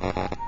Uh-huh.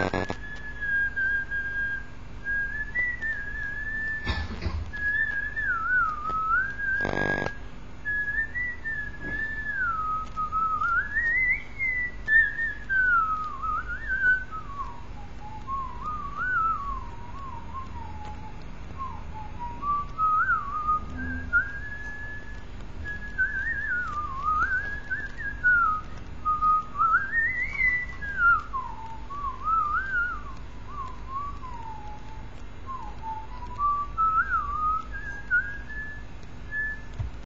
Uh...